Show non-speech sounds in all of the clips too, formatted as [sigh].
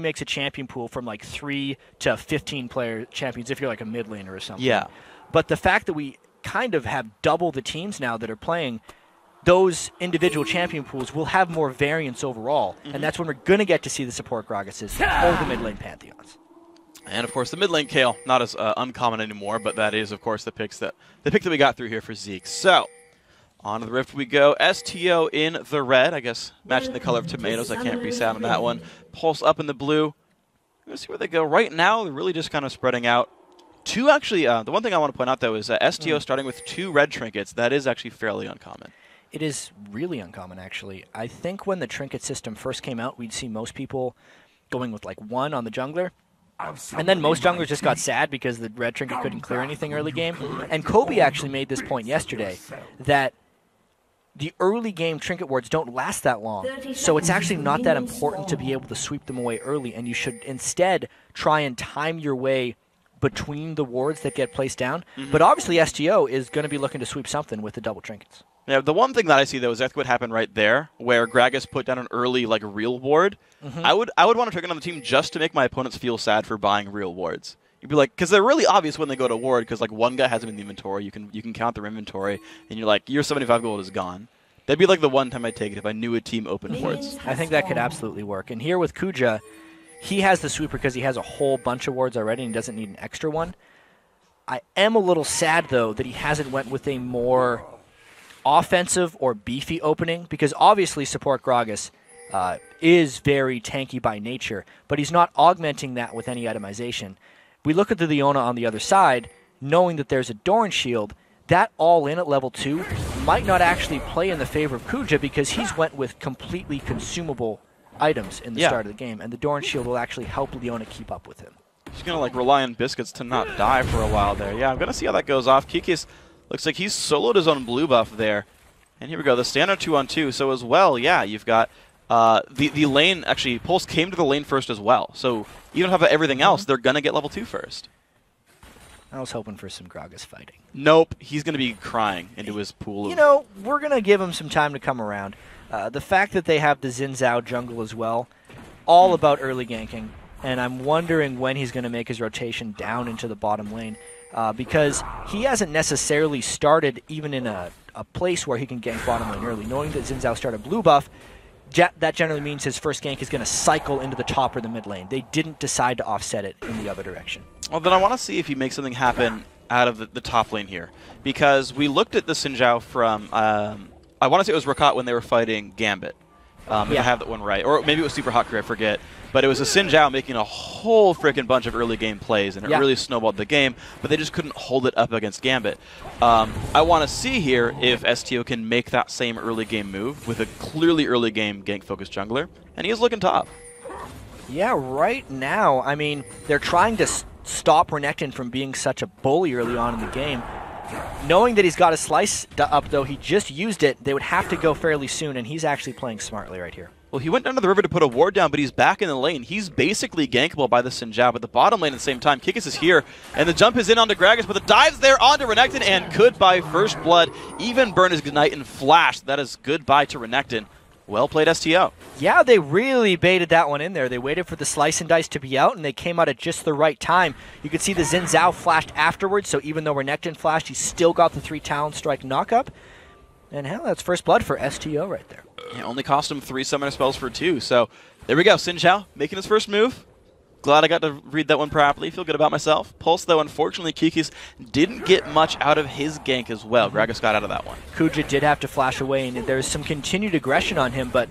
makes a champion pool from like three to 15 player champions if you're like a mid laner or something. Yeah. But the fact that we kind of have double the teams now that are playing, those individual champion pools will have more variance overall, Mm-hmm. and that's when we're going to get to see the support Gragas's or the mid lane pantheons. And of course, the mid lane Kayle, not as uh, uncommon anymore, but that is, of course, the picks that the pick that we got through here for Zeke. So, on to the Rift we go. STO in the red, I guess, matching the color of tomatoes. I can't reset on that one. Pulse up in the blue. Let's see where they go. Right now, they're really just kind of spreading out. Two actually. Uh, the one thing I want to point out though is uh, STO starting with two red trinkets. That is actually fairly uncommon. It is really uncommon, actually. I think when the trinket system first came out, we'd see most people going with like one on the jungler. And then most junglers just got sad because the red trinket couldn't clear anything early game. And Kobe actually made this point yesterday that the early game trinket wards don't last that long. So it's actually not that important to be able to sweep them away early, and you should instead try and time your way between the wards that get placed down. Mm-hmm. But obviously, STO is going to be looking to sweep something with the double trinkets. Yeah, the one thing that I see though is exactly what happened right there, where Gragas put down an early like real ward. Mm-hmm. I would I would want to trigger on the team just to make my opponents feel sad for buying real wards. You'd be like, because they're really obvious when they go to ward, because like one guy has them in the inventory, you can you can count their inventory, and you're like, your 75 gold is gone. That'd be like the one time I'd take it if I knew a team opened wards. I think that could absolutely work. And here with Kuja, he has the sweeper because he has a whole bunch of wards already and he doesn't need an extra one. I am a little sad though that he hasn't went with a more offensive or beefy opening because obviously support Gragas uh, is very tanky by nature, but he's not augmenting that with any itemization. We look at the Leona on the other side, knowing that there's a Doran shield. That all in at level two might not actually play in the favor of Kuja because he's went with completely consumable items in the Yeah. start of the game, and the Doran shield will actually help Leona keep up with him. He's gonna like rely on biscuits to not die for a while there. Yeah, I'm gonna see how that goes off. Kikis looks like he's soloed his own blue buff there. And here we go, the standard two on two. So as well, yeah, you've got uh, the the lane. Actually, Pulse came to the lane first as well. So even if everything else, they're gonna get level two first. I was hoping for some Gragas fighting. Nope, he's gonna be crying into his pool. You know, we're going to give him some time to come around. Uh, the fact that they have the Xin Zhao jungle as well, all about early ganking. And I'm wondering when he's going to make his rotation down into the bottom lane. Uh, because he hasn't necessarily started even in a, a place where he can gank bottom lane early. Knowing that Xin Zhao started blue buff, that generally means his first gank is going to cycle into the top or the mid lane. They didn't decide to offset it in the other direction. Well, then I want to see if he makes something happen out of the, the top lane here. Because we looked at the Xin Zhao from, um, I want to say it was Roccat when they were fighting Gambit. Um, if I have that one right. Or maybe it was Supa Hot I forget. But it was a Xin Zhao making a whole freaking bunch of early game plays, and it Yeah. really snowballed the game, but they just couldn't hold it up against Gambit. Um, I want to see here if STO can make that same early game move with a clearly early game gank focused jungler, and he is looking top. Yeah, right now, I mean, they're trying to stop Renekton from being such a bully early on in the game. Knowing that he's got a slice up, though, he just used it. They would have to go fairly soon, and he's actually playing smartly right here. Well, he went down to the river to put a ward down, but he's back in the lane. He's basically gankable by the Xin Zhao, but the bottom lane at the same time. Kikis is here, and the jump is in onto Gragas, but the dive's there onto Renekton, and goodbye First Blood. Even burn his Ignite and Flash. That is goodbye to Renekton. Well played, STO. Yeah, they really baited that one in there. They waited for the slice and dice to be out, and they came out at just the right time. You could see the Xin Zhao flashed afterwards, so even though Renekton flashed, he still got the three Talon Strike knockup. And hell, that's first blood for STO right there. It only cost him three summoner spells for two, so there we go. Xin Zhao making his first move. Glad I got to read that one properly. Feel good about myself. Pulse, though, unfortunately, Kikis didn't get much out of his gank as well. Gragas got out of that one. Kuja did have to flash away, and there's some continued aggression on him, but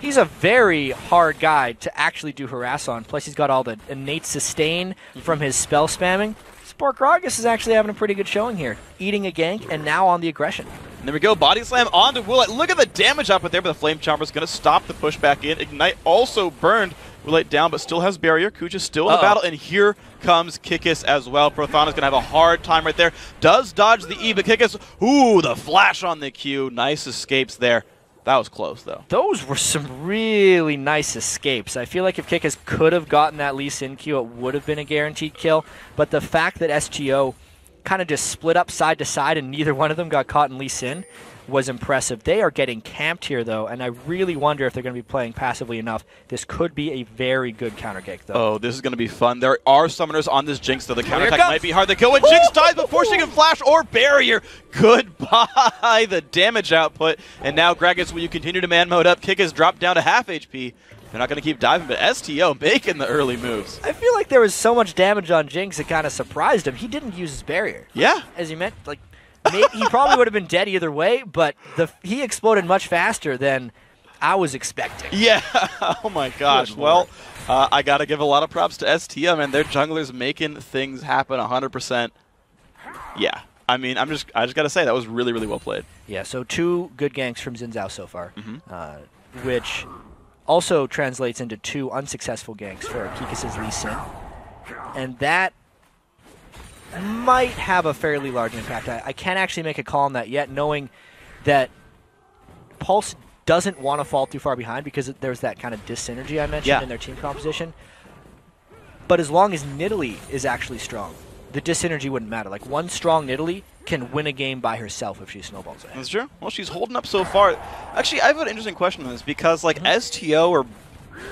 he's a very hard guy to actually do harass on. Plus, he's got all the innate sustain from his spell spamming. Sport Gragas is actually having a pretty good showing here, eating a gank and now on the aggression. And there we go, body slam onto Woolite. Look at the damage output there, but the Flame Chomper's going to stop the push back in. Ignite also burned Woolite down, but still has barrier. Kuja's still in the Uh-oh. battle, and here comes Kikis as well. Prothana's going to have a hard time right there. Does dodge the E, but Kikis, ooh, the flash on the Q. Nice escapes there. That was close, though. Those were some really nice escapes. I feel like if Kikis could have gotten that Lee Sin Q, it would have been a guaranteed kill. But the fact that STO kind of just split up side to side and neither one of them got caught in Lee Sin, was impressive. They are getting camped here, though, and I really wonder if they're going to be playing passively enough. This could be a very good counter gank, though. Oh, this is going to be fun. There are summoners on this Jinx, though the counter here it attack might be hard to kill. When Jinx dies before she can flash or barrier, goodbye [laughs] the damage output. And now Gragas, will you continue to man mode up? Kick has dropped down to half HP. They're not going to keep diving, but STO making the early moves. I feel like there was so much damage on Jinx it kind of surprised him. He didn't use his barrier. Yeah. As he meant, like, he probably would have been dead either way, but the he exploded much faster than I was expecting. [laughs] Yeah. oh my gosh. Good well, uh, I got to give a lot of props to STM, and their junglers making things happen 100%. Yeah. I mean, I'm just I just got to say that was really really well played. Yeah, so two good ganks from Xin Zhao so far, Mhm. uh, which also translates into two unsuccessful ganks for Kikis's Lee Sin. And that might have a fairly large impact. I, I can't actually make a call on that yet, knowing that Pulse doesn't want to fall too far behind because there's that kind of dyssynergy I mentioned Yeah. in their team composition. But as long as Nidalee is actually strong, the dyssynergy wouldn't matter. Like one strong Nidalee can win a game by herself if she snowballs ahead. That's true. Well, she's holding up so far. Actually, I have an interesting question on this because, like, mm-hmm. STO are,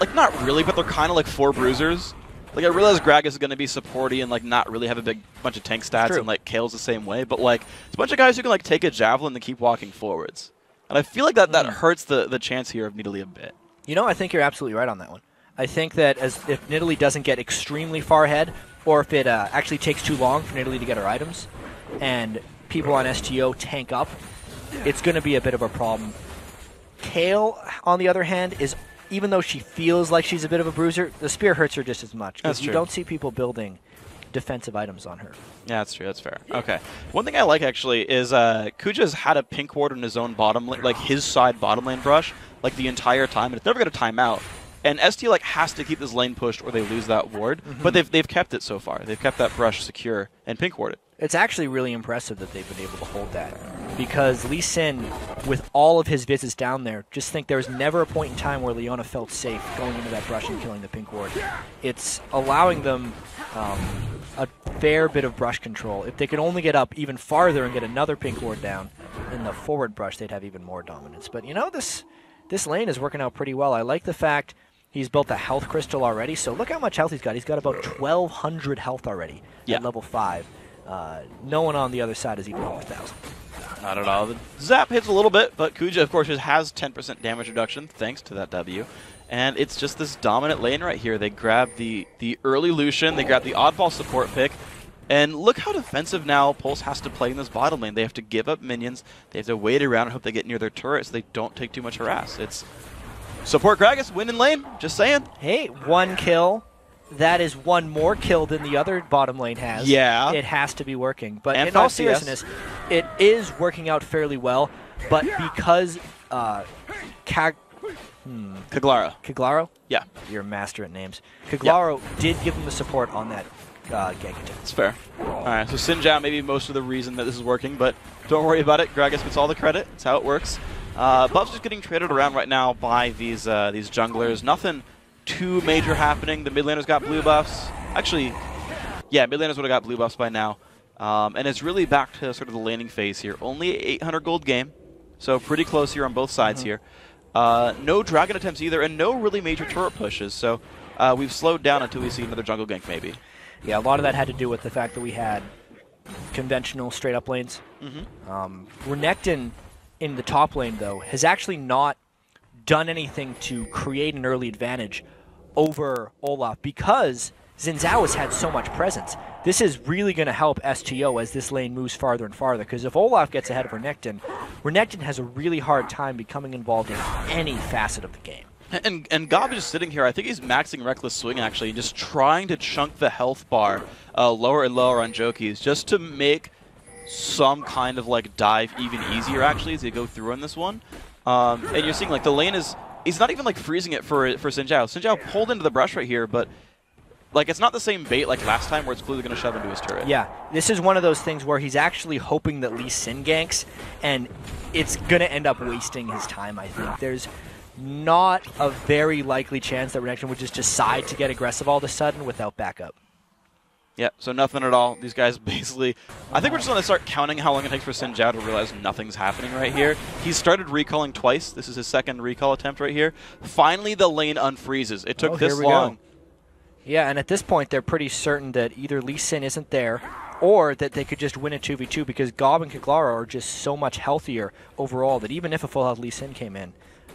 like, not really, but they're kind of like four bruisers. Like, I realize Gragas is going to be supporty and, like, not really have a big bunch of tank stats, and, like, Kayle's the same way, but, like, it's a bunch of guys who can, like, take a javelin and keep walking forwards. And I feel like that, that Mm. hurts the, the chance here of Nidalee a bit. You know, I think you're absolutely right on that one. I think that as if Nidalee doesn't get extremely far ahead, or if it uh, actually takes too long for Nidalee to get her items, and people on STO tank up, it's going to be a bit of a problem. Kale, on the other hand, is even though she feels like she's a bit of a bruiser, the spear hurts her just as much. 'cause That's you true. don't see people building defensive items on her. Yeah, that's true. That's fair. Okay. One thing I like actually is uh, Kuja's had a pink ward in his own bottom like his side bottom lane brush, like the entire time, and it's never going to time out. And ST like has to keep this lane pushed or they lose that ward. But they've they've kept it so far. They've kept that brush secure and pink warded. It's actually really impressive that they've been able to hold that. Because Lee Sin, with all of his visits down there, just think there was never a point in time where Leona felt safe going into that brush and killing the pink ward. It's allowing them um, a fair bit of brush control. If they could only get up even farther and get another pink ward down in the forward brush, they'd have even more dominance. But you know, this this lane is working out pretty well. I like the fact he's built a health crystal already. So look how much health he's got. He's got about 1,200 health already Yeah. at level 5. Uh, no one on the other side is even over 1,000. Not at all. The zap hits a little bit, but Kuja, of course, has 10% damage reduction thanks to that W. And it's just this dominant lane right here. They grab the, the early Lucian, they grab the oddball support pick, and look how defensive now Pulse has to play in this bottom lane. They have to give up minions, they have to wait around and hope they get near their turret so they don't take too much harass. It's support Gragas, win in lane, just saying. Hey, one kill. That is one more kill than the other bottom lane has. Yeah. It has to be working. But And in all 5 CS. seriousness, it is working out fairly well. But because uh, Kag- Kaglara. Kiglaro, Yeah, you're a master at names, Kiglaro did give him the support on that uh, gank attempt. it's fair. Alright, so Xin Zhao may be most of the reason that this is working, but don't worry about it. Gragas gets all the credit. That's how it works. Uh, Buff's just getting traded around right now by these uh, these junglers. Nothing too major happening. The mid laners got blue buffs. Actually, yeah, mid laners would have got blue buffs by now. Um, and it's really back to sort of the laning phase here. Only 800 gold game, so pretty close here on both sides here. Uh, no dragon attempts either, and no really major turret pushes. So uh, we've slowed down until we see another jungle gank maybe. Yeah, a lot of that had to do with the fact that we had conventional straight up lanes. Mhm. Um, Renekton in the top lane, though, has actually not done anything to create an early advantage over Olaf because Xin Zhao has had so much presence. This is really going to help STO as this lane moves farther and farther because if Olaf gets ahead of Renekton, Renekton has a really hard time becoming involved in any facet of the game. And and Gob is sitting here. I think he's maxing Reckless Swing actually, and just trying to chunk the health bar uh, lower and lower on Jokies, just to make some kind of like dive even easier actually as they go through on this one. Um, and you're seeing like the lane is he's not even like freezing it for for Xin Zhao. Sinjao pulled into the brush right here, but like it's not the same bait like last time where it's clearly going to shove into his turret. Yeah, this is one of those things where he's actually hoping that Lee Sin ganks, and it's gonna end up wasting his time. I think there's not a very likely chance that Renekton would just decide to get aggressive all of a sudden without backup. Yeah, so nothing at all. These guys [laughs] basically. I think we're just going to start counting how long it takes for Zhao to realize nothing's happening right here. He's started recalling twice. This is his second recall attempt right here. Finally, the lane unfreezes. It took Oh, this long. go. Yeah, and at this point, they're pretty certain that either Lee Sin isn't there or that they could just win a 2v2 because Gob and Kaglara are just so much healthier overall that even if a full health Lee Sin came in,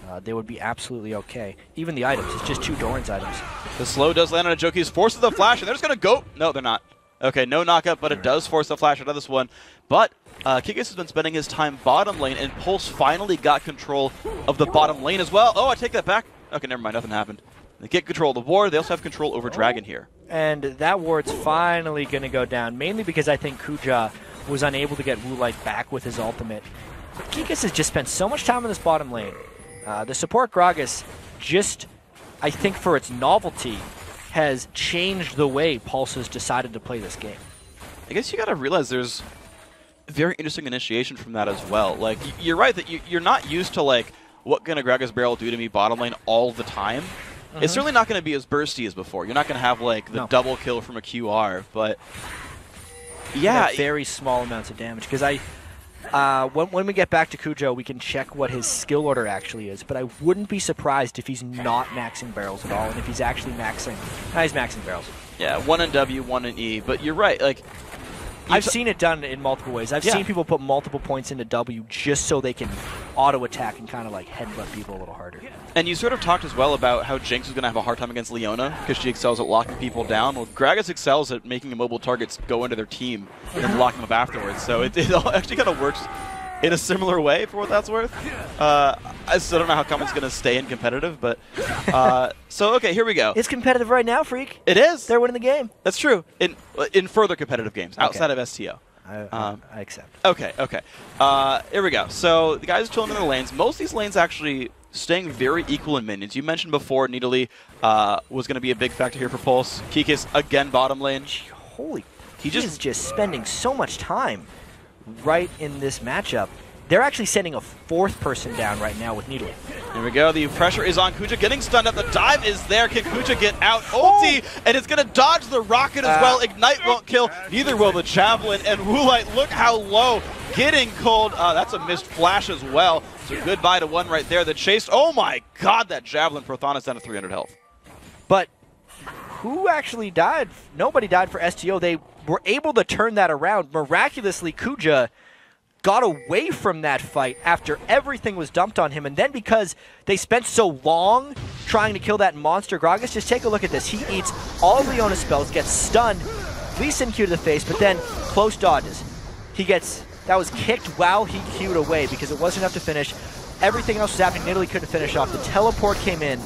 uh, they would be absolutely okay. Even the items, it's just two Doran's items. The slow does land on a Joki. He's forced to the flash, and they're just going to go. No, they're not. Okay, no knockup, but it does force the flash out of this one. But uh, Kikis has been spending his time bottom lane, and Pulse finally got control of the bottom lane as well. Oh, I take that back. Okay, never mind. Nothing happened. They get control of the ward. They also have control over Dragon here. And that ward's finally going to go down, mainly because I think Kuja was unable to get Woolite back with his ultimate. Kikis has just spent so much time in this bottom lane. Uh, the support Gragas just, I think for its novelty, has changed the way Pulse has decided to play this game. I guess you got to realize there's very interesting initiation from that as well. Like, you're right that you, you're not used to, like, what can a Gragas Barrel do to me bottom lane all the time. It's certainly not going to be as bursty as before. You're not going to have, like, the No. double kill from a QR, but... Yeah, very small amounts of damage. Because I, uh, when, when we get back to Kuja, we can check what his skill order actually is. But I wouldn't be surprised if he's not maxing barrels at all, and if he's actually maxing. He's maxing barrels. yeah, one in W, one in E. But you're right, like... I've t- seen it done in multiple ways. I've Yeah. seen people put multiple points into W just so they can auto attack and kind of like headbutt people a little harder. And you sort of talked as well about how Jinx is going to have a hard time against Leona because she excels at locking people down. Well, Gragas excels at making immobile targets go into their team and then locking them up afterwards. So it, it all actually kind of works in a similar way for what that's worth. Uh, I still don't know how Common's going to stay in competitive, but uh, so okay, here we go. It's competitive right now, freak. It is. They're winning the game. That's true. In in further competitive games outside of STO. I, Um, I accept. Okay, okay. Uh, here we go. So the guys are chilling in their lanes. Most of these lanes actually staying very equal in minions. You mentioned before Nidalee uh, was going to be a big factor here for Pulse. Kikis again bottom lane. Gee, Holy, He he just- is just spending so much time right in this matchup. They're actually sending a fourth person down right now with Needle. Here we go. The pressure is on Kuja. Getting stunned up. The dive is there. Can Kuja get out? Ulti, and it's going to dodge the rocket as Uh, well. Ignite won't kill. Neither will the Javelin. And Woolite, look how low. Getting cold. Uh, that's a missed flash as well. So goodbye to one right there. The chase. Oh my god, that Javelin. Prothana's down to 300 health. But who actually died? Nobody died for STO. They were able to turn that around. Miraculously, Kuja got away from that fight after everything was dumped on him. And then because they spent so long trying to kill that monster Gragas, just take a look at this. He eats all of Leona's spells, gets stunned, Lee Sin Q to the face, but then close dodges. He gets that was kicked while he queued away because it wasn't enough to finish. Everything else was happening. Nidalee couldn't finish off. The teleport came in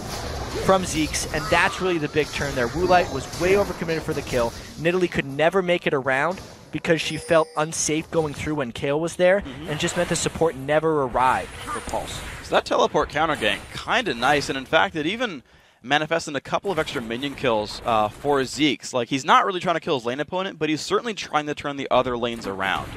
from Zeke's, and that's really the big turn there. Woolite was way overcommitted for the kill. Nidalee could never make it around because she felt unsafe going through when Kayle was there, and just meant the support never arrived for Pulse. So that teleport counter gank, kind of nice, and in fact, it even manifests in a couple of extra minion kills uh, for Zeke's. Like he's not really trying to kill his lane opponent, but he's certainly trying to turn the other lanes around.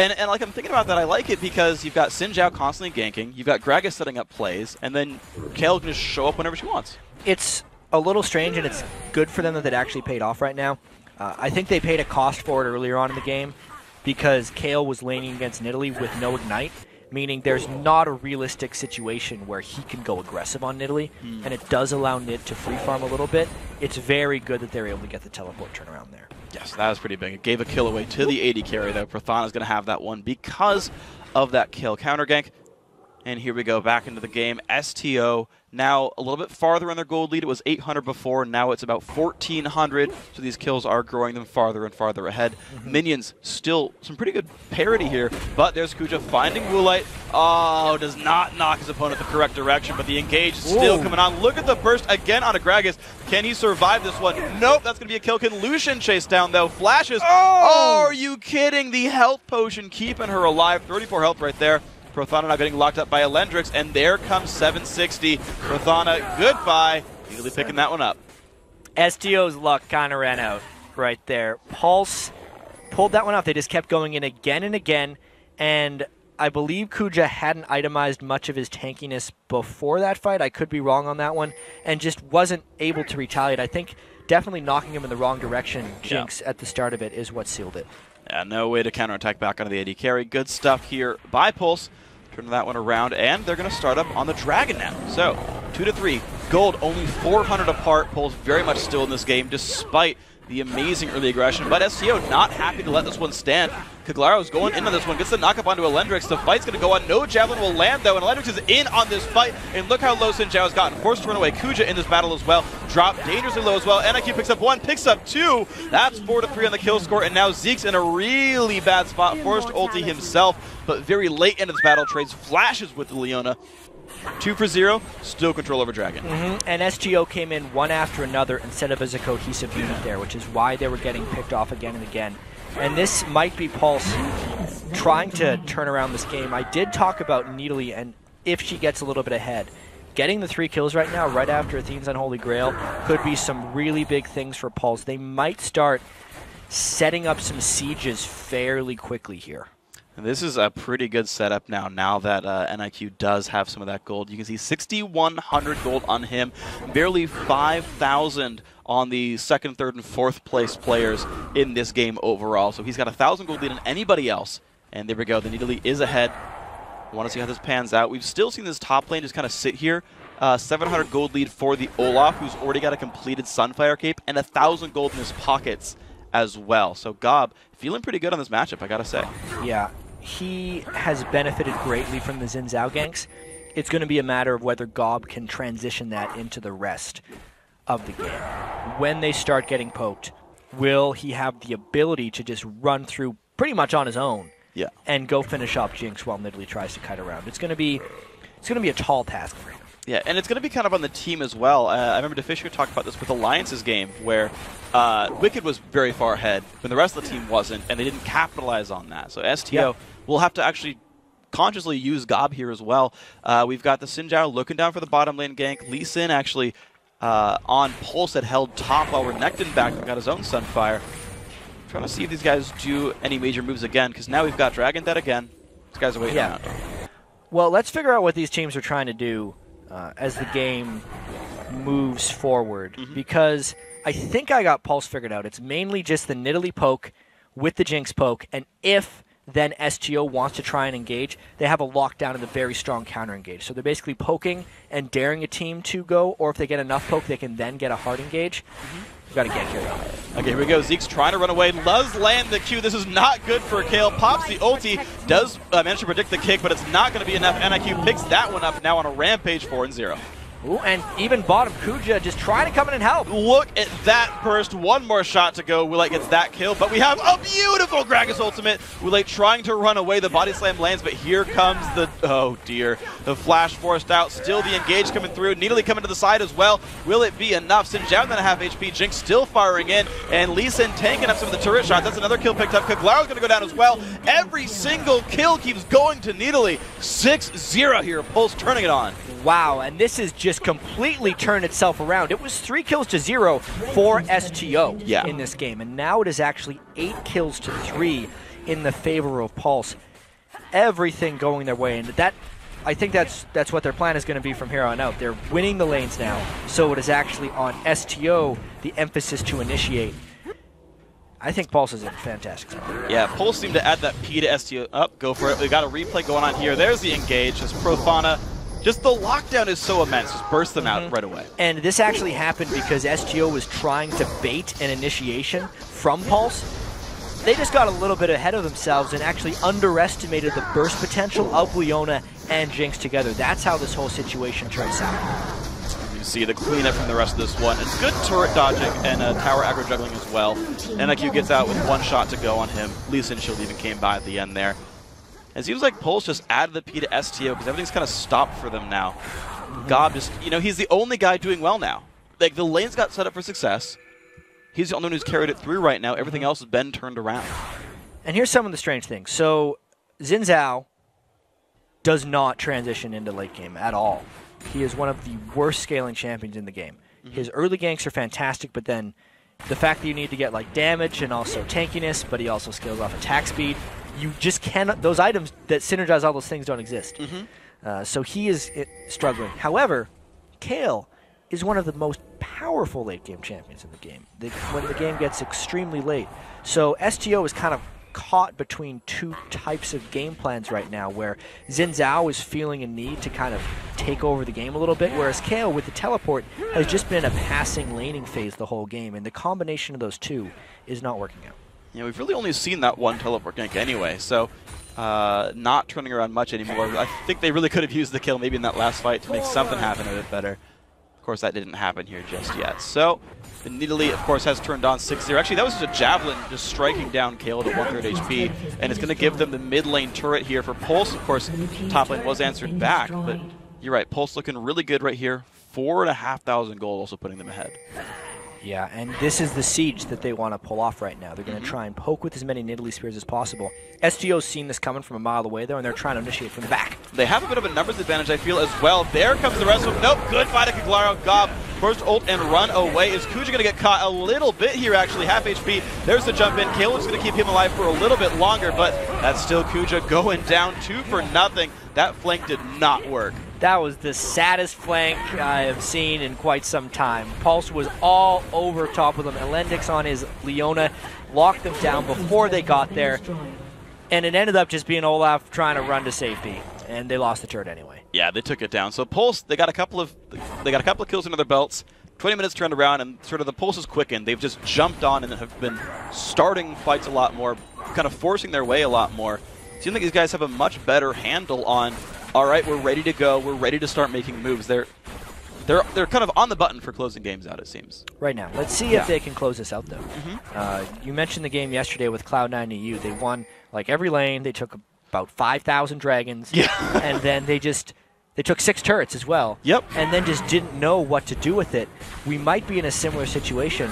And, and like I'm thinking about that, I like it because you've got Xin Zhao constantly ganking, you've got Gragas setting up plays, and then Kayle can just show up whenever she wants. It's a little strange, and it's good for them that it actually paid off right now. Uh, I think they paid a cost for it earlier on in the game because Kayle was laning against Nidalee with no ignite, meaning there's not a realistic situation where he can go aggressive on Nidalee, hmm. and it does allow Nid to free farm a little bit. It's very good that they're able to get the teleport turnaround there. Yes, that was pretty big. It gave a kill away to the AD carry, though. Prathana's going to have that one because of that kill counter gank. And here we go back into the game. STO now a little bit farther on their gold lead. It was 800 before. Now it's about 1,400. So these kills are growing them farther and farther ahead. Mm-hmm. Minions still some pretty good parity here. But there's Kuja finding Woolite. Oh, does not knock his opponent the correct direction. But the engage is still Whoa. coming on. Look at the burst again on Agragas. Can he survive this one? Nope, that's going to be a kill. Can Lucian chase down, though? Flashes. Oh! are you kidding? The health potion keeping her alive. 34 health right there. Prothana now getting locked up by Elendrix, and there comes 760. Prothana, goodbye. Easily picking that one up. STO's luck kind of ran out right there. Pulse pulled that one off. They just kept going in again and again, and I believe Kuja hadn't itemized much of his tankiness before that fight. I could be wrong on that one, and just wasn't able to retaliate. I think definitely knocking him in the wrong direction, Jinx, at the start of it is what sealed it. Yeah, no way to counterattack back onto the AD carry. Good stuff here by Pulse. Turn that one around, and they're going to start up on the Dragon now. So, 2 to 3. Gold only 400 apart. Pulse very much still in this game, despite the amazing early aggression. But STO not happy to let this one stand. Kaglaro's going into this one, gets the knockup onto Elendrix. The fight's going to go on. No Javelin will land, though, and Elendrix is in on this fight. And look how low Xin Zhao has gotten. Forced to run away. Kuja in this battle as well. Dropped dangerously low as well. NIQ picks up one, picks up two. That's 4 to 3 on the kill score. And now Zeke's in a really bad spot. Forced ulti himself, but very late into this battle. Trades flashes with the Leona. Two for zero, still control over Dragon. Mm-hmm. And STO came in one after another instead of as a cohesive unit there, which is why they were getting picked off again and again. And this might be Pulse trying to turn around this game. I did talk about Nidalee and if she gets a little bit ahead. Getting the three kills right now, right after Athene's Unholy Grail, could be some really big things for Pulse. They might start setting up some sieges fairly quickly here. This is a pretty good setup now, now that uh, NIQ does have some of that gold. You can see 6,100 gold on him, barely 5,000 on the second, third, and fourth place players in this game overall. So he's got a 1,000 gold lead on anybody else. And there we go, the Nidalee is ahead. want to see how this pans out. We've still seen this top lane just kind of sit here. Uh, 700 gold lead for the Olaf, who's already got a completed Sunfire Cape, and a 1,000 gold in his pockets as well. So Gob feeling pretty good on this matchup, I gotta say. Yeah, he has benefited greatly from the Xin Zhao ganks. It's going to be a matter of whether Gob can transition that into the rest of the game. When they start getting poked, will he have the ability to just run through pretty much on his own yeah. and go finish off Jinx while Nidalee tries to kite around? It's going to be it's going to be a tall task for him. Yeah, and it's going to be kind of on the team as well. Uh, I remember Deficio talked about this with Alliance's game, where uh, Wicked was very far ahead when the rest of the team wasn't, and they didn't capitalize on that. So STO yeah. will have to actually consciously use Gob here as well. Uh, we've got the Xin Zhao looking down for the bottom lane gank. Lee Sin actually uh, on Pulse had held top while Renekton back and got his own Sunfire. Trying to see if these guys do any major moves again, because now we've got Dragon Dead again. These guys are waiting yeah. around. Well, let's figure out what these teams are trying to do uh, as the game moves forward mm-hmm. because I think I got Pulse figured out. It's mainly just the Nidalee poke with the Jinx poke, and if then STO wants to try and engage, they have a lockdown and a very strong counter engage. So they're basically poking and daring a team to go, or if they get enough poke, they can then get a hard engage. Mm-hmm. Got to get here. Okay, here we go. Zeke's trying to run away. Loves land the Q. This is not good for Kayle. Pops the ulti. Does uh, manage to predict the kick, but it's not going to be enough. NIQ picks that one up now on a rampage 4 and 0. Ooh, and even bottom, Kuja just trying to come in and help. Look at that burst. One more shot to go. Woolite gets that kill, but we have a beautiful Gragas ultimate. Woolite trying to run away. The body slam lands, but here comes the, oh dear, the flash forced out. Still the engage coming through. Nidalee coming to the side as well. Will it be enough? Zhao then a half HP. Jinx still firing in, and Lee Sin tanking up some of the turret shots. That's another kill picked up. Kaglaro's going to go down as well. Every single kill keeps going to Nidalee. 6-0 here. Pulse turning it on. Wow, and this has just completely turned itself around. It was three kills to zero for STO yeah. in this game, and now it is actually eight kills to three in the favor of Pulse. Everything going their way, and that I think that's that's what their plan is going to be from here on out. They're winning the lanes now, so it is actually on STO the emphasis to initiate. I think Pulse is a fantastic spot. Yeah, Pulse seemed to add that P to STO. Up, oh, go for it. We got a replay going on here. There's the engage as Prothana just the lockdown is so immense. Just burst them out mm -hmm. right away. And this actually happened because STO was trying to bait an initiation from Pulse. They just got a little bit ahead of themselves and actually underestimated the burst potential of Leona and Jinx together. That's how this whole situation turns out. You see the cleanup from the rest of this one. It's good turret dodging and uh, tower aggro juggling as well. NIQ gets out with one shot to go on him. Lee Sin Shield even came by at the end there. It seems like Pulse just added the P to STO because everything's kind of stopped for them now. Gob just, you know, he's the only guy doing well now. Like, the lane's got set up for success. He's the only one who's carried it through right now. Everything else has been turned around. And here's some of the strange things. So, Xin Zhao does not transition into late game at all. He is one of the worst scaling champions in the game. Mm-hmm. His early ganks are fantastic, but then the fact that you need to get like damage and also tankiness, but he also scales off attack speed you just cannot. Those items that synergize all those things don't exist. Mm-hmm. Uh, so he is it, struggling. However, Kayle is one of the most powerful late game champions in the game. The, when the game gets extremely late, so STO is kind of caught between two types of game plans right now, where Xin Zhao is feeling a need to kind of take over the game a little bit, whereas Kayle with the teleport has just been a passing laning phase the whole game, and the combination of those two is not working out. Yeah, we've really only seen that one teleport gank anyway, so uh, not turning around much anymore. I think they really could have used the kill maybe in that last fight to make something happen a bit better. Of course, that didn't happen here just yet. So, the Nidalee, of course, has turned on 6-0. Actually, that was just a Javelin just striking down Kayle to 1 3 HP, and it's going to give them the mid lane turret here for Pulse. Of course, top lane was answered back, but you're right. Pulse looking really good right here. 4,500 gold also putting them ahead. Yeah, and this is the siege that they want to pull off right now. They're going to mm-hmm. try and poke with as many Nidalee Spears as possible. STO's seen this coming from a mile away, though, and they're trying to initiate from the back. They have a bit of a numbers advantage, I feel, as well. There comes the rest of them. Nope, good fight at Kaglaro. Gob, first ult and run away. Is Kuja going to get caught a little bit here, actually? Half HP. There's the jump in. Caleb's going to keep him alive for a little bit longer, but that's still Kuja going down two for nothing. That flank did not work. That was the saddest flank I have seen in quite some time. Pulse was all over top of them. Elendrix on his Leona locked them down before they got there. And it ended up just being Olaf trying to run to safety. And they lost the turret anyway. Yeah, they took it down. So Pulse, they got a couple of they got a couple of kills under their belts. 20 minutes turned around and sort of the pulse is quickened. They've just jumped on and have been starting fights a lot more, kind of forcing their way a lot more. Seems like these guys have a much better handle on all right, we're ready to go. We're ready to start making moves. They're they're they're kind of on the button for closing games out. It seems right now. Let's see yeah. if they can close this out, though. Mm-hmm. Uh, you mentioned the game yesterday with Cloud9 EU. They won like every lane. They took about five thousand dragons. Yeah, [laughs] and then they just they took six turrets as well. Yep. And then just didn't know what to do with it. We might be in a similar situation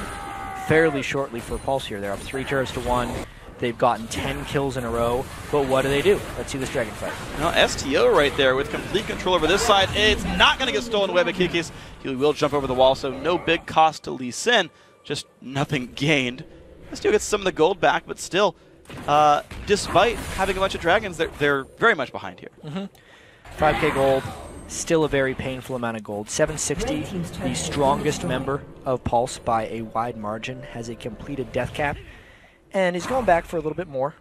fairly shortly for Pulse here. They're up three turrets to one. They've gotten 10 kills in a row, but what do they do? Let's see this Dragon fight. Now, STO right there with complete control over this side. It's not going to get stolen away by Kikis. He will jump over the wall, so no big cost to Lee Sin, just nothing [laughs] gained. STO gets some of the gold back, but still, uh, despite having a bunch of dragons, they're, they're very much behind here. Mm -hmm. 5k gold, still a very painful amount of gold. 760, the strongest member of Pulse by a wide margin, has a completed death cap and he's going back for a little bit more.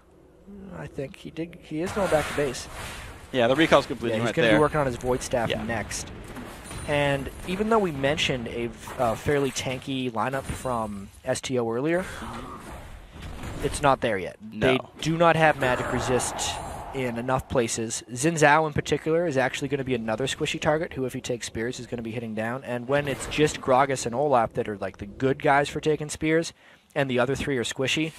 I think he did. He is going back to base. Yeah, the recall's completely yeah, he's going to be working on his void staff yeah. next. And even though we mentioned a uh, fairly tanky lineup from STO earlier, it's not there yet. No. They do not have magic resist in enough places. Xin Zhao in particular is actually going to be another squishy target who, if he takes spears, is going to be hitting down. And when it's just Gragas and Olaf that are like the good guys for taking spears, and the other three are squishy,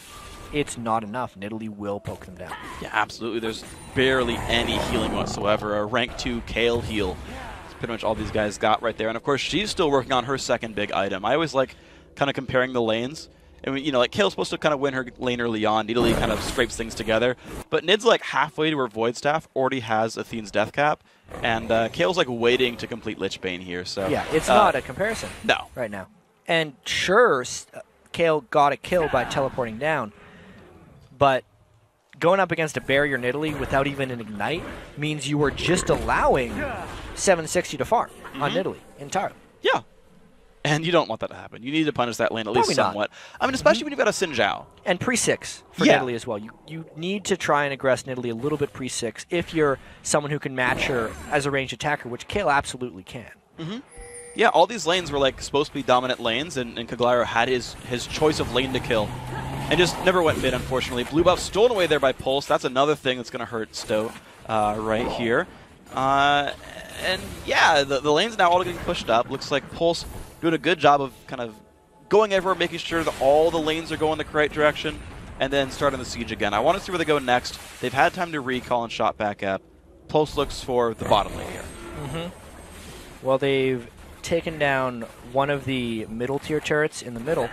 it's not enough. Nidalee will poke them down. Yeah, absolutely. There's barely any healing whatsoever. A rank 2 Kayle heal. That's pretty much all these guys got right there. And of course, she's still working on her second big item. I always like kind of comparing the lanes. And you know, like Kayle's supposed to kind of win her lane early on. Nidalee kind of scrapes things together. But Nid's like halfway to her Void Staff, already has Athene's Death Cap. And uh, Kayle's like waiting to complete Lich Bane here. So Yeah, it's uh, not a comparison. No. Right now. And sure, Kayle got a kill by teleporting down, but going up against a barrier in Nidalee without even an ignite means you were just allowing 760 to farm mm-hmm. on Nidalee entirely. Yeah. And you don't want that to happen. You need to punish that lane at least somewhat. Not. I mean, especially mm-hmm. when you've got a Xin Zhao. And pre six for yeah. Nidalee as well. You you need to try and aggress Nidalee a little bit pre six if you're someone who can match her as a ranged attacker, which Kayle absolutely can. Mm-hmm yeah, all these lanes were like supposed to be dominant lanes, and, and had his his choice of lane to kill, and just never went mid. Unfortunately, blue buff stolen away there by Pulse. That's another thing that's going to hurt Stowe uh, right here. Uh, and yeah, the, the lane's now all getting pushed up. Looks like Pulse doing a good job of kind of going everywhere, making sure that all the lanes are going the correct direction, and then starting the siege again. I want to see where they go next. They've had time to recall and shot back up. Pulse looks for the bottom lane here. Mm -hmm. Well, they've taken down one of the middle tier turrets in the middle.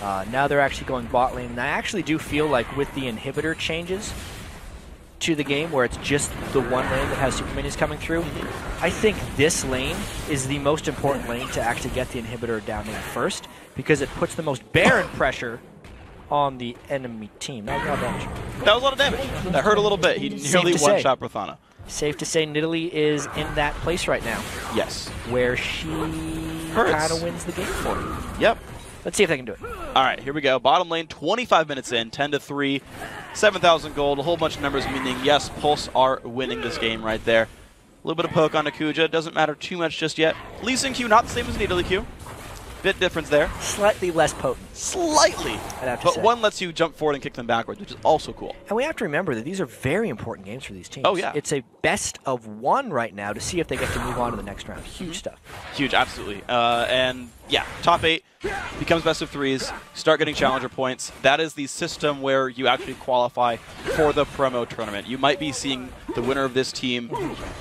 Uh, now they're actually going bot lane. And I actually do feel like with the inhibitor changes to the game, where it's just the one lane that has super minions coming through, I think this lane is the most important lane to actually get the inhibitor down in first, because it puts the most Baron pressure on the enemy team. That was a lot of damage. That was a lot of damage. That hurt a little bit. He nearly one-shot Prathana safe to say Nidalee is in that place right now. Yes. Where she kind of wins the game for you. Yep. Let's see if they can do it. All right, here we go. Bottom lane, 25 minutes in, 10 to 3, 7,000 gold, a whole bunch of numbers, meaning yes, Pulse are winning this game right there. A little bit of poke on Nakuja, doesn't matter too much just yet. Lee Sin Q, not the same as Nidalee Q. Bit difference there. Slightly less potent. Slightly. I'd have to But say. one lets you jump forward and kick them backwards, which is also cool. And we have to remember that these are very important games for these teams. Oh, yeah. It's a best of one right now to see if they get to move on to the next round. Huge stuff. Huge, absolutely. Uh, and yeah, top eight becomes best of threes. Start getting challenger points. That is the system where you actually qualify for the promo tournament. You might be seeing the winner of this team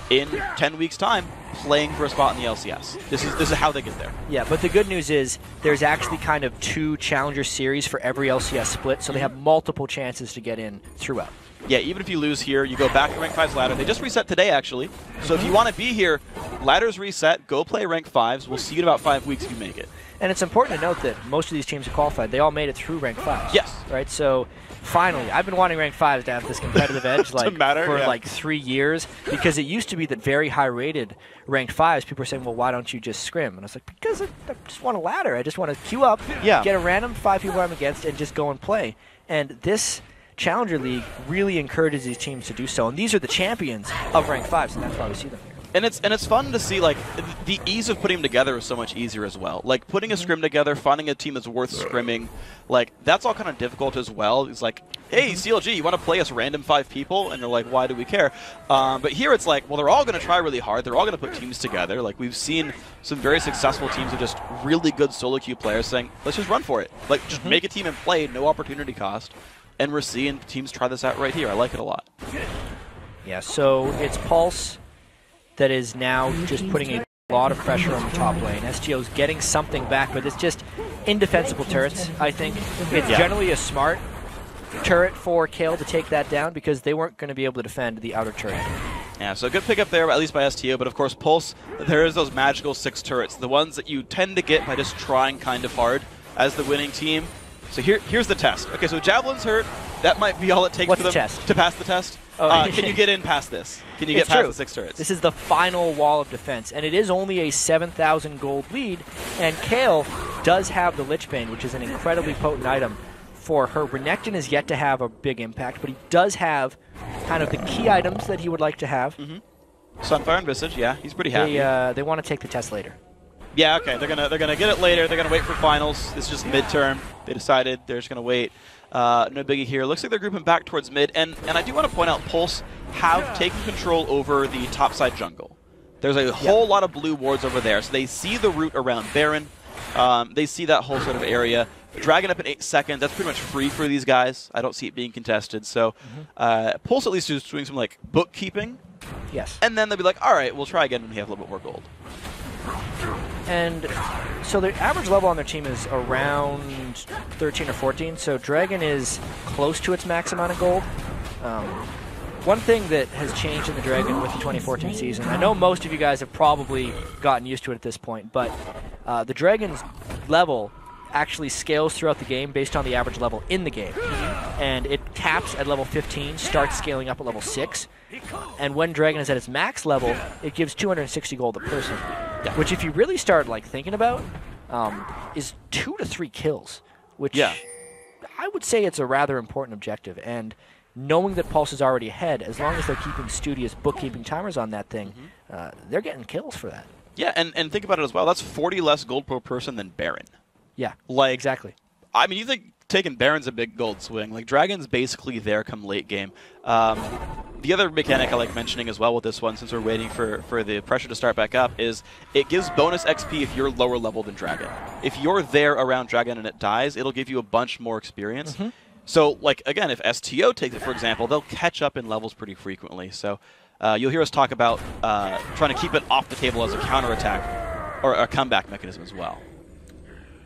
in 10 weeks' time playing for a spot in the LCS. This is this is how they get there. Yeah, but the good news is there's actually kind of two challenger series for every LCS split, so they have multiple chances to get in throughout. Yeah, even if you lose here, you go back to rank 5's ladder. They just reset today, actually. So if you want to be here, ladders reset. Go play rank 5s. We'll see you in about five weeks if you make it. And it's important to note that most of these teams who qualified, they all made it through rank five. Yes. Right. So finally, I've been wanting rank fives to have this competitive [laughs] edge like matter, for yeah. like three years because it used to be that very high rated ranked fives. People were saying, well, why don't you just scrim? And I was like, because I, I just want a ladder. I just want to queue up, Yeah. get a random five people I'm against, and just go and play. And this. Challenger League really encourages these teams to do so, and these are the champions of rank fives, and that's why we see them here. And it's and it's fun to see like the ease of putting them together is so much easier as well. Like putting a mm-hmm. scrim together, finding a team that's worth scrimming, like that's all kind of difficult as well. It's like, hey mm-hmm. CLG, you want to play us random five people, and they're like, why do we care? Um, but here it's like, well, they're all going to try really hard. They're all going to put teams together. Like we've seen some very successful teams of just really good solo queue players saying, let's just run for it. Like just mm-hmm. make a team and play, no opportunity cost. And we're seeing teams try this out right here. I like it a lot. Yeah, so it's Pulse that is now just putting a lot of pressure on the top lane. STO's getting something back, but it's just indefensible turrets, I think. It's Yeah. generally a smart turret for Kayle to take that down because they weren't going to be able to defend the outer turret. Yeah, so a good pickup there, at least by STO. But of course, Pulse, there is those magical six turrets, the ones that you tend to get by just trying kind of hard as the winning team. So here, here's the test. Okay, so Javelin's hurt. That might be all it takes What's for them test? to pass the test. Oh. uh, [laughs] can you get in past this? Can you get past true. the six turrets? This is the final wall of defense, and it is only a 7,000 gold lead. And Kayle does have the Lich Bane, which is an incredibly potent item for her. Renekton is yet to have a big impact, but he does have kind of the key items that he would like to have. Sunfire and Visage, yeah, he's pretty happy. They uh, they want to take the test later. Yeah, okay. They're gonna they're gonna get it later. They're gonna wait for finals. This is just midterm. They decided they're just gonna wait. Uh, no biggie here. Looks like they're grouping back towards mid, and and I do want to point out Pulse have taken control over the topside jungle. There's a whole lot of blue wards over there, so they see the route around Baron. Um, they see that whole sort of area. Dragon up in eight seconds. That's pretty much free for these guys. I don't see it being contested. So uh, Pulse at least is doing some like bookkeeping, Yes. and then they'll be like, all right, we'll try again when we have a little bit more gold. And so the average level on their team is around 13 or 14. So Dragon is close to its max amount of gold. Um, one thing that has changed in the Dragon with the 2014 season, I know most of you guys have probably gotten used to it at this point, but uh, the Dragon's level actually scales throughout the game based on the average level in the game. And it caps at level 15, starts scaling up at level 6. And when Dragon is at its max level, it gives 260 gold a person. Yeah. Which, if you really start like thinking about, um, is two to three kills. Which Yeah. I would say it's a rather important objective. And knowing that Pulse is already ahead, as long as they're keeping studious bookkeeping timers on that thing, Mm-hmm. uh, they're getting kills for that. Yeah, and, and think about it as well. That's 40 less gold per person than Baron. Yeah, Like exactly. I mean, you think taking Baron's a big gold swing? Like Dragon's basically there come late game. Um, the other mechanic I like mentioning as well with this one, since we're waiting for for the pressure to start back up, is it gives bonus XP if you're lower level than Dragon. If you're there around Dragon and it dies, it'll give you a bunch more experience. So, like again, if STO takes it for example, they'll catch up in levels pretty frequently. So. Uh, you'll hear us talk about uh, trying to keep it off the table as a counterattack or a comeback mechanism as well.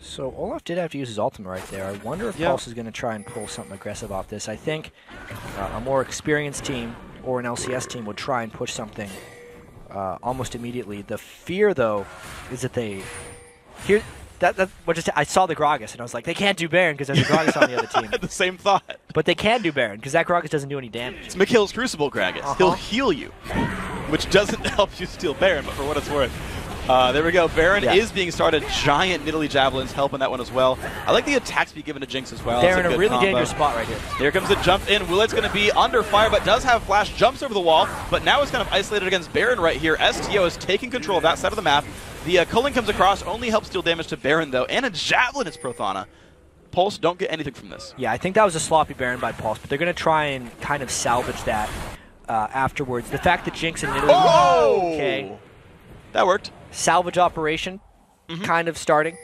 So Olaf did have to use his ultimate right there. I wonder if Yeah. Pulse is going to try and pull something aggressive off this. I think uh, a more experienced team or an LCS team would try and push something uh, almost immediately. The fear, though, is that they here. That, that what just I saw the Gragas and I was like, they can't do Baron because there's a Gragas on the other team. had [laughs] the same thought. But they can do Baron because that Gragas doesn't do any damage. It's Mikael's Crucible Gragas. Uh-huh. He'll heal you, which doesn't [laughs] help you steal Baron, but for what it's worth. Uh, there we go. Baron Yeah. is being started. Giant Nidalee Javelins helping that one as well. I like the attacks be given to Jinx as well. They're in a good really combo. dangerous spot right here. Here comes the jump in. Willet's going to be under fire, but does have flash. Jumps over the wall, but now is kind of isolated against Baron right here. STO is taking control of that side of the map. The uh, culling comes across, only helps deal damage to Baron though, and a javelin is Prothana. Pulse don't get anything from this. Yeah, I think that was a sloppy Baron by Pulse, but they're going to try and kind of salvage that uh, afterwards. The fact that Jinx and Nidalee... Oh! Okay. That worked. Salvage operation Mm-hmm. kind of starting.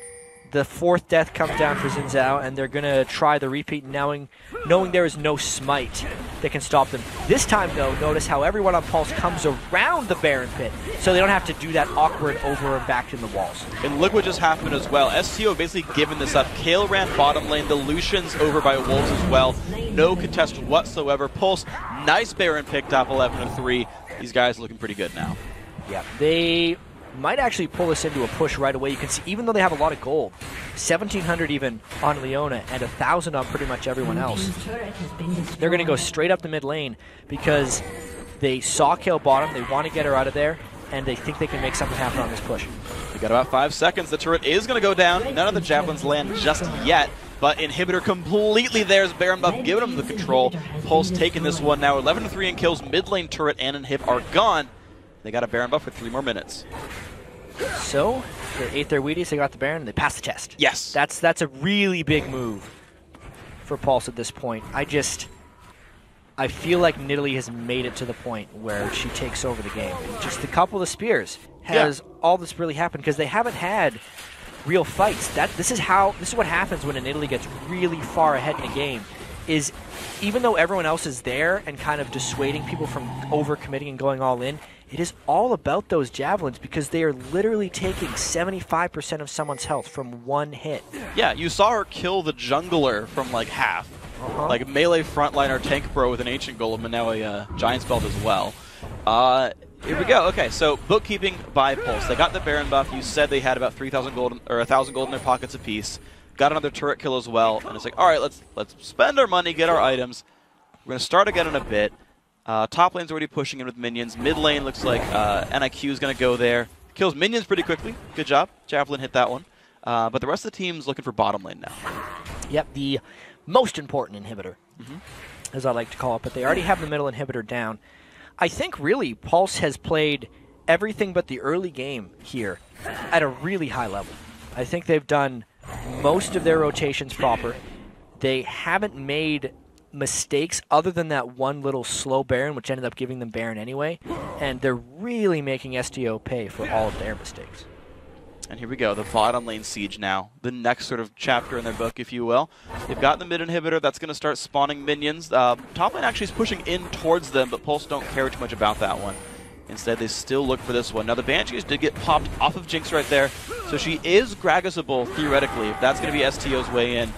The fourth death comes down for Xin Zhao, and they're going to try the repeat knowing, knowing there is no smite that can stop them. This time, though, notice how everyone on Pulse comes around the Baron pit, so they don't have to do that awkward over and back in the walls. And look what just happened as well. STO basically given this up. Kayle ran bottom lane. The Lucian's over by Wolves as well. No contest whatsoever. Pulse, nice Baron picked up 11 to 3. These guys looking pretty good now. Yeah, they might actually pull us into a push right away. You can see, even though they have a lot of gold, 1,700 even on Leona and 1,000 on pretty much everyone else. They're going to go straight up the mid lane because they saw Kayle bottom, they want to get her out of there, and they think they can make something happen on this push. We got about five seconds. The turret is going to go down. None of the javelins land just yet. But inhibitor completely there as Baron Buff giving him the control. Pulse taking this one now. 11 to 3 in kills. Mid lane turret and inhib are gone. They got a Baron Buff for three more minutes. So they ate their Wheaties, they got the Baron, and they passed the test. Yes. That's that's a really big move for Pulse at this point. I just I feel like Nidalee has made it to the point where she takes over the game. Just a couple of spears has all this really happened because they haven't had real fights. That this is how this is what happens when a Nidalee gets really far ahead in a game. Is even though everyone else is there and kind of dissuading people from overcommitting and going all in, it is all about those javelins because they are literally taking 75% of someone's health from one hit. Yeah, you saw her kill the jungler from like half. Uh-huh. Like melee frontliner tank bro with an ancient golem and now a uh, giant spell as well. Uh, here we go. Okay, so bookkeeping by Pulse. They got the Baron buff. You said they had about 3,000 gold or 1,000 gold in their pockets apiece. Got another turret kill as well, and it's like, all right, let's let's spend our money, get our items. We're gonna start again in a bit. Uh, top lane's already pushing in with minions. Mid lane looks like uh, NIQ is gonna go there. Kills minions pretty quickly. Good job. Javelin hit that one. Uh, but the rest of the team's looking for bottom lane now. Yep, the most important inhibitor, as I like to call it. But they already have the middle inhibitor down. I think really Pulse has played everything but the early game here at a really high level. I think they've done most of their rotations proper. They haven't made mistakes other than that one little slow Baron, which ended up giving them Baron anyway. And they're really making STO pay for all of their mistakes. And here we go, the bottom lane siege now. The next sort of chapter in their book, if you will. They've got the mid inhibitor that's going to start spawning minions. Uh, top lane actually is pushing in towards them, but Pulse don't care too much about that one. Instead, they still look for this one. Now, the Banshees did get popped off of Jinx right there, so she is Gragasable, theoretically, if that's going to be STO's way in.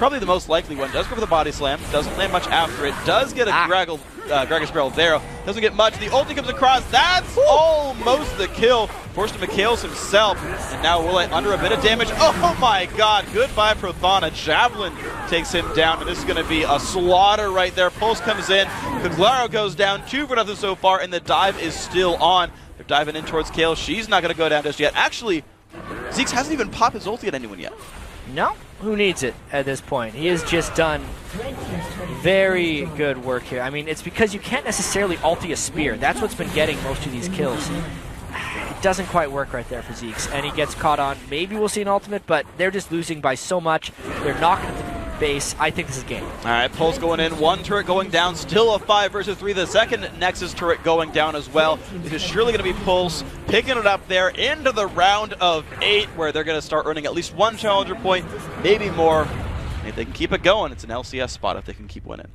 Probably the most likely one. Does go for the body slam, doesn't land much after it, does get a Ah. Graggle, uh, Gragas Barrel there, doesn't get much. The ulti comes across, that's almost the kill. Forced to Mikael's himself, and now Woolite under a bit of damage. Oh my god, goodbye Prothana. Javelin takes him down, and this is going to be a slaughter right there. Pulse comes in, Kaglaro goes down, two for nothing so far, and the dive is still on. They're diving in towards Kayle. She's not going to go down just yet. Actually, Zeke's hasn't even popped his ulti at anyone yet. No, who needs it at this point? He has just done very good work here. I mean, it's because you can't necessarily ulti a spear. That's what's been getting most of these kills. It doesn't quite work right there for Zeke's, and he gets caught on. Maybe we'll see an ultimate, but they're just losing by so much. They're knocking at the base. I think this is game. All right, Pulse going in, one turret going down, still a five versus three. The second Nexus turret going down as well. It is surely going to be Pulse picking it up there into the round of eight, where they're going to start earning at least one challenger point, maybe more. If they can keep it going, it's an LCS spot if they can keep winning.